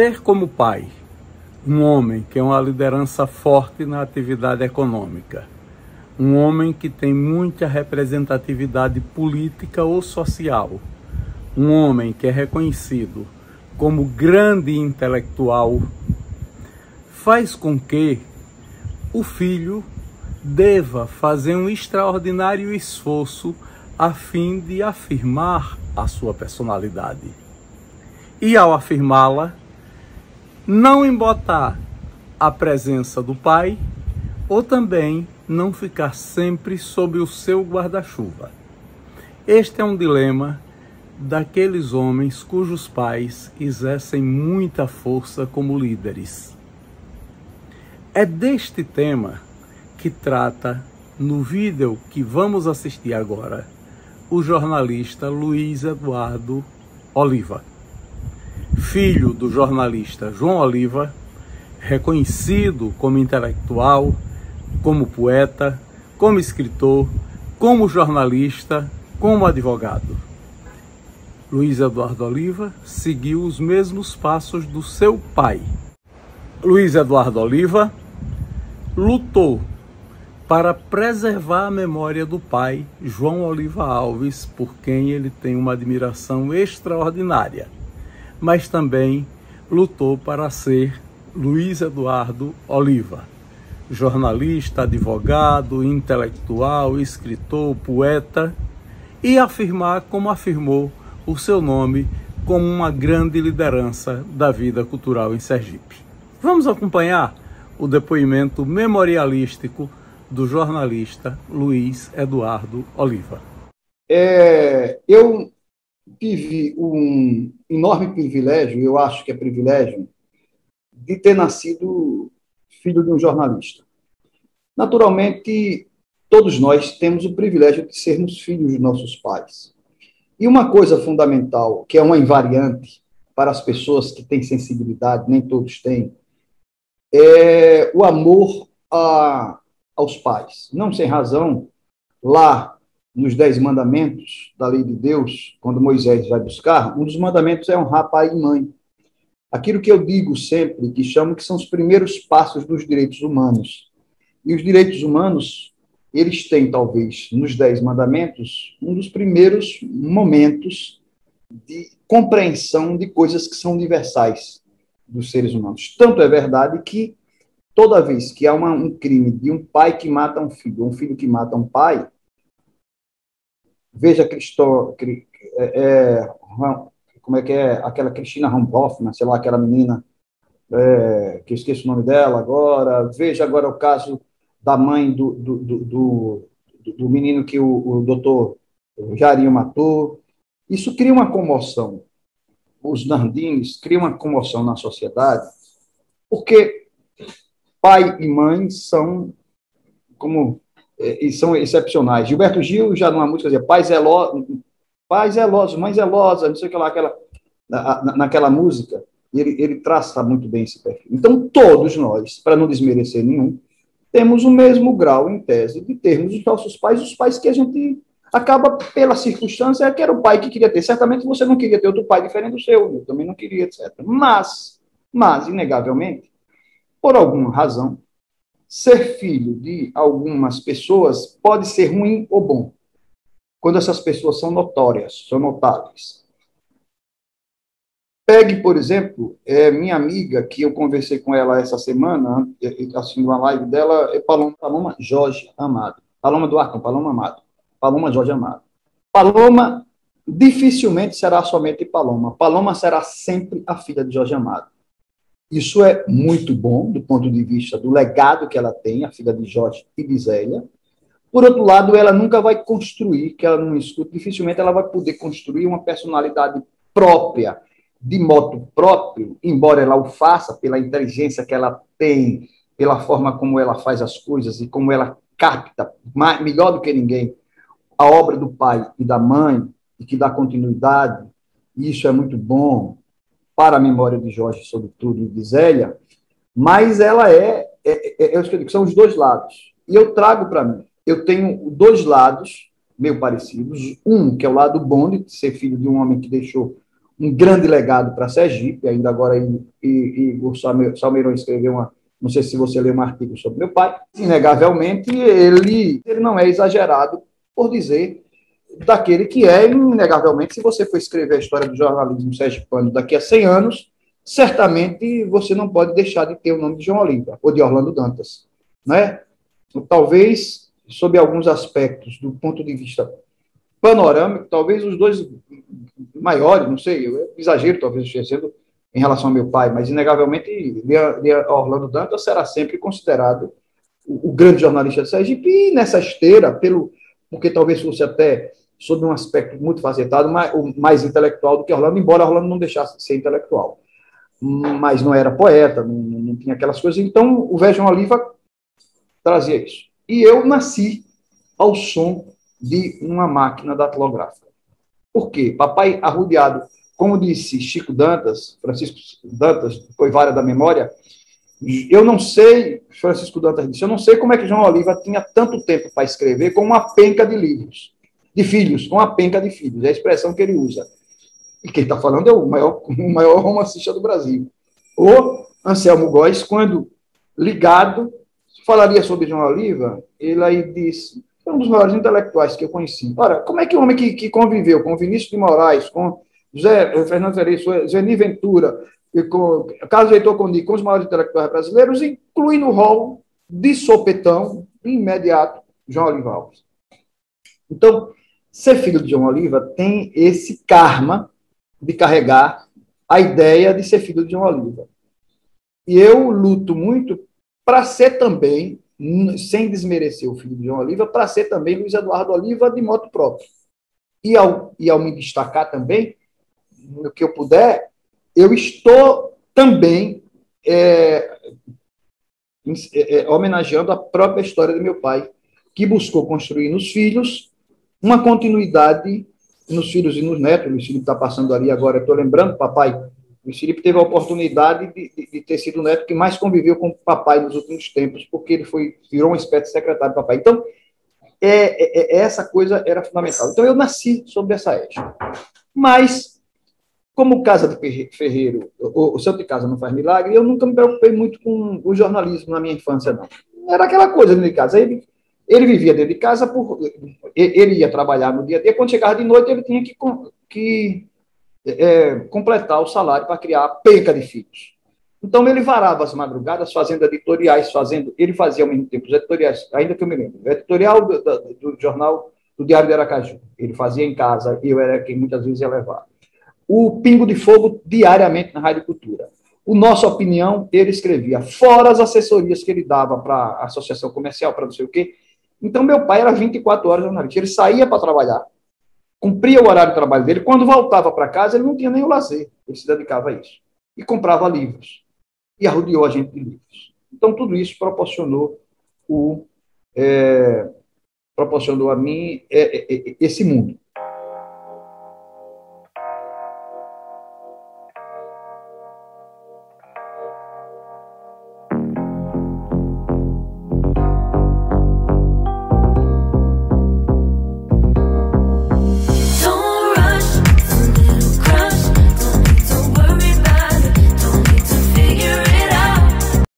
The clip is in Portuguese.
Ter como pai um homem que é uma liderança forte na atividade econômica, um homem que tem muita representatividade política ou social, um homem que é reconhecido como grande intelectual, faz com que o filho deva fazer um extraordinário esforço a fim de afirmar a sua personalidade. E ao afirmá-la, não embotar a presença do pai ou também não ficar sempre sob o seu guarda-chuva. Este é um dilema daqueles homens cujos pais exercem muita força como líderes. É deste tema que trata no vídeo que vamos assistir agora o jornalista Luiz Eduardo Oliva, filho do jornalista João Oliva, reconhecido como intelectual, como poeta, como escritor, como jornalista, como advogado. Luiz Eduardo Oliva seguiu os mesmos passos do seu pai. Luiz Eduardo Oliva lutou para preservar a memória do pai, João Oliva Alves, por quem ele tem uma admiração extraordinária, mas também lutou para ser Luiz Eduardo Oliva, jornalista, advogado, intelectual, escritor, poeta, e afirmar como afirmou o seu nome como uma grande liderança da vida cultural em Sergipe. Vamos acompanhar o depoimento memorialístico do jornalista Luiz Eduardo Oliva. É, eu tive um enorme privilégio, eu acho que é privilégio, de ter nascido filho de um jornalista. Naturalmente, todos nós temos o privilégio de sermos filhos de nossos pais. E uma coisa fundamental, que é uma invariante para as pessoas que têm sensibilidade, nem todos têm, é o amor a, aos pais. Não sem razão, lá nos Dez Mandamentos da lei de Deus, quando Moisés vai buscar, um dos mandamentos é honrar pai e mãe. Aquilo que eu digo sempre, que chamo que são os primeiros passos dos direitos humanos. E os direitos humanos, eles têm, talvez, nos Dez Mandamentos, um dos primeiros momentos de compreensão de coisas que são universais dos seres humanos. Tanto é verdade que toda vez que há uma, um crime de um pai que mata um filho, um filho que mata um pai, veja Cristo, é, é, como é que é aquela Cristina Ramboff, sei lá, aquela menina é, que eu esqueço o nome dela agora, veja agora o caso da mãe do, do, do, do, do menino que o, o doutor Jarinho matou. Isso cria uma comoção. Os Nardines criam uma comoção na sociedade, porque pai e mãe são como e são excepcionais. Gilberto Gil já numa música dizia pai zeloso, pai zeloso, mãe zelosa, não sei o que lá, aquela, na, naquela música, ele, ele traça muito bem esse perfil. Então, todos nós, para não desmerecer nenhum, temos o mesmo grau, em tese, de termos os nossos pais, os pais que a gente acaba, pela circunstância, que era o pai que queria ter. Certamente você não queria ter outro pai diferente do seu, eu também não queria, etc. Mas, mas, inegavelmente, por alguma razão, ser filho de algumas pessoas pode ser ruim ou bom, quando essas pessoas são notórias, são notáveis. Pegue, por exemplo, é, minha amiga, que eu conversei com ela essa semana, assistindo uma live dela, é Paloma, Paloma Jorge Amado. Paloma do Arcão, Paloma Amado. Paloma Jorge Amado. Paloma dificilmente será somente Paloma. Paloma será sempre a filha de Jorge Amado. Isso é muito bom do ponto de vista do legado que ela tem, a filha de Jorge e de Zélia. Por outro lado, ela nunca vai construir, que ela não escuta, dificilmente ela vai poder construir uma personalidade própria, de modo próprio, embora ela o faça pela inteligência que ela tem, pela forma como ela faz as coisas e como ela capta, mais, melhor do que ninguém, a obra do pai e da mãe, e que dá continuidade. Isso é muito bom para a memória de Jorge, sobretudo, e de Zélia, mas ela é, é, é, é são os dois lados. E eu trago para mim, eu tenho dois lados meio parecidos. Um, que é o lado bom de ser filho de um homem que deixou um grande legado para Sergipe, ainda agora o Salmeirão escreveu uma, não sei se você leu um artigo sobre meu pai, inegavelmente ele, ele não é exagerado por dizer daquele que é, inegavelmente, se você for escrever a história do jornalismo sergipano daqui a 100 anos, certamente você não pode deixar de ter o nome de João Oliva ou de Orlando Dantas, né? Talvez, sob alguns aspectos, do ponto de vista panorâmico, talvez os dois maiores, não sei, eu exagero, talvez esteja sendo em relação ao meu pai, mas inegavelmente Orlando Dantas será sempre considerado o, o grande jornalista de Sergipe, e nessa esteira, pelo, porque talvez fosse até sob um aspecto muito facetado, mais, mais intelectual do que Orlando, embora Orlando não deixasse de ser intelectual. Mas não era poeta, não, não tinha aquelas coisas. Então, o Vejam Oliva trazia isso. E eu nasci ao som de uma máquina datilográfica. Por quê? Papai arrudeado, como disse Chico Dantas, Francisco Dantas, coivária da memória, eu não sei, Francisco Dantas disse, eu não sei como é que João Oliva tinha tanto tempo para escrever com uma penca de livros, de filhos, uma penca de filhos, é a expressão que ele usa. E quem está falando é o maior, o maior romancista do Brasil. O Anselmo Góes, quando ligado, falaria sobre João Oliva, ele aí disse, é um dos maiores intelectuais que eu conheci. Ora, como é que o homem que, que conviveu com Vinícius de Moraes, com José eh, Fernando Cereço, Zeni Ventura, e com Carlos Heitor Condi, com os maiores intelectuais brasileiros, inclui no rol de sopetão, imediato, João Oliva Alves. Então, ser filho de João Oliva tem esse karma de carregar a ideia de ser filho de João Oliva. E eu luto muito para ser também sem desmerecer o filho de João Oliva, para ser também Luiz Eduardo Oliva de moto próprio. E ao, e ao me destacar também, no que eu puder, eu estou também é, é, é, homenageando a própria história do meu pai, que buscou construir nos filhos uma continuidade nos filhos e nos netos. O Felipe está passando ali agora, estou lembrando, papai o Felipe teve a oportunidade de, de, de, ter sido o neto que mais conviveu com o papai nos últimos tempos, porque ele foi virou uma espécie de secretário do papai. Então, é, é, é, essa coisa era fundamental. Então, eu nasci sobre essa ética. Mas, como Casa de Ferreiro, o, o Santo Casa não faz milagre, eu nunca me preocupei muito com o jornalismo na minha infância, não. Era aquela coisa de casa. Ele, ele vivia dentro de casa, por, ele ia trabalhar no dia a dia, quando chegava de noite, ele tinha que, que é, completar o salário para criar a penca de filhos. Então, ele varava as madrugadas fazendo editoriais, fazendo. Ele fazia ao mesmo tempo os editoriais, ainda que eu me lembro, o editorial do, do, do jornal do Diário de Aracaju. Ele fazia em casa, eu era quem muitas vezes ia levar. O Pingo de Fogo diariamente na Rádio Cultura. O Nossa Opinião, ele escrevia, fora as assessorias que ele dava para a associação comercial, para não sei o quê. Então, meu pai era 24 horas jornalista. Ele saía para trabalhar, cumpria o horário de trabalho dele, quando voltava para casa, ele não tinha nem o lazer, ele se dedicava a isso. E comprava livros. E arrodeou a gente de livros. Então, tudo isso proporcionou o. É, proporcionou a mim é, é, é esse mundo.